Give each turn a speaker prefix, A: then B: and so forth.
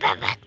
A: ba, ba.